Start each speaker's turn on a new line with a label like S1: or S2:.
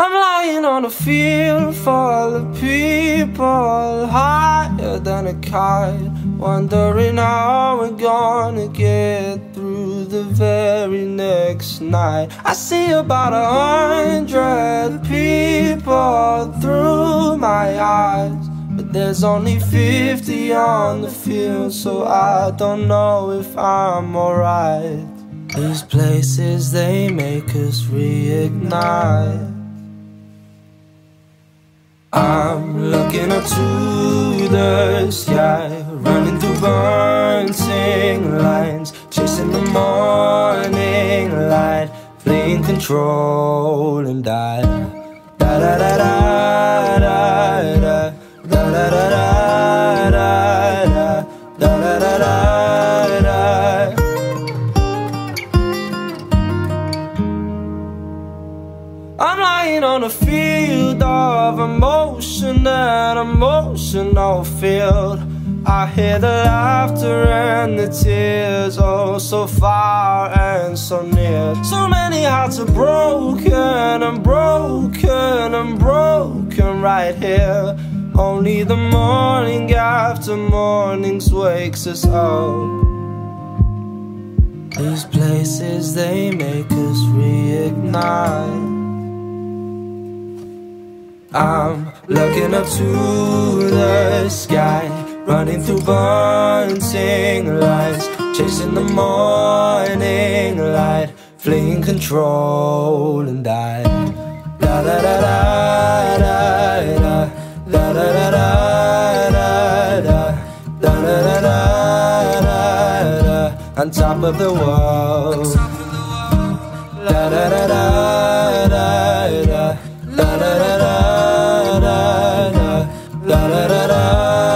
S1: I'm lying on a field full of people Higher than a kite Wondering how we're gonna get through the very next night. I see about a hundred people through my eyes But there's only 50 on the field So I don't know if I'm alright. These places, they make us reignite I'm looking up to the sky, running through bunting lines, chasing the morning light, fleeing control and die. Da da da da On a field of emotion, an emotional field. I hear the laughter and the tears, oh, so far and so near. So many hearts are broken and broken and broken right here. Only the morning after mornings wakes us up. These places, they make us reignite. I'm looking up to the sky, running through burning lights, chasing the morning light, fleeing control and die. Da da da da da da da da da da da da da da da da on top of the world. Da da da da da da da da